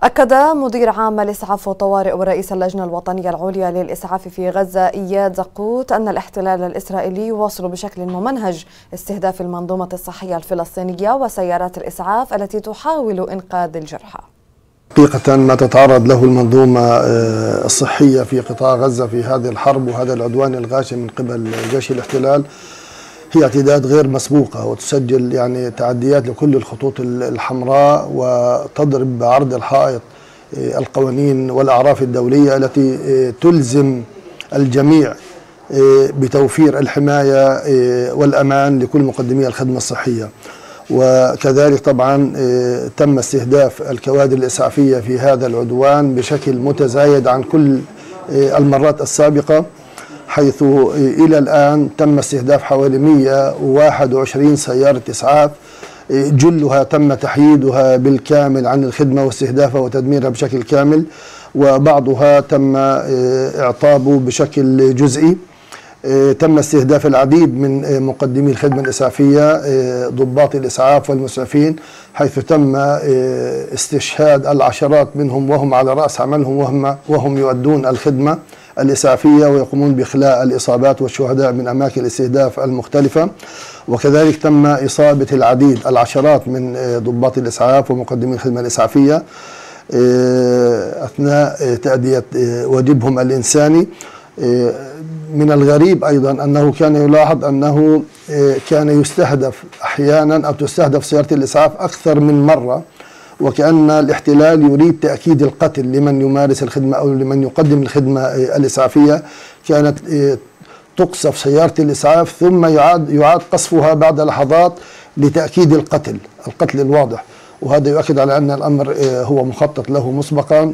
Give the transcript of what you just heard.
أكد مدير عام الإسعاف والطوارئ ورئيس اللجنة الوطنية العليا للإسعاف في غزة إياد زقوت أن الاحتلال الإسرائيلي يواصل بشكل ممنهج استهداف المنظومة الصحية الفلسطينية وسيارات الإسعاف التي تحاول إنقاذ الجرحى. حقيقة ما تتعرض له المنظومة آه، الصحية في قطاع غزة في هذه الحرب وهذا العدوان الغاشم من قبل جيش الاحتلال هي اعتداءات غير مسبوقة وتسجل يعني تعديات لكل الخطوط الحمراء وتضرب بعرض الحائط آه، القوانين والأعراف الدولية التي آه، تلزم الجميع بتوفير الحماية والأمان لكل مقدمي الخدمة الصحية. وكذلك طبعا تم استهداف الكوادر الإسعافية في هذا العدوان بشكل متزايد عن كل المرات السابقة. حيث إلى الآن تم استهداف حوالي 121 سيارة إسعاف. جلها تم تحييدها بالكامل عن الخدمة واستهدافها وتدميرها بشكل كامل وبعضها تم إعطابه بشكل جزئي. تم استهداف العديد من آه، مقدمي الخدمة الإسعافية آه، ضباط الإسعاف والمسعفين حيث تم استشهاد العشرات منهم وهم على رأس عملهم وهم, وهم يؤدون الخدمة الإسعافية ويقومون بإخلاء الإصابات والشهداء من أماكن الاستهداف المختلفة. وكذلك تم إصابة العديد العشرات من ضباط الإسعاف ومقدمي الخدمة الإسعافية أثناء تأدية واجبهم الإنساني. من الغريب أيضا أنه كان يلاحظ أنه آه، كان يستهدف أحيانا أو تستهدف سيارة الإسعاف أكثر من مرة وكأن الاحتلال يريد تأكيد القتل لمن يمارس الخدمة أو لمن يقدم الخدمة آه، الإسعافية. كانت آه، تقصف سيارة الإسعاف ثم يعاد يعاد قصفها بعد لحظات لتأكيد القتل القتل الواضح. وهذا يؤكد على أن الأمر هو مخطط له مسبقا.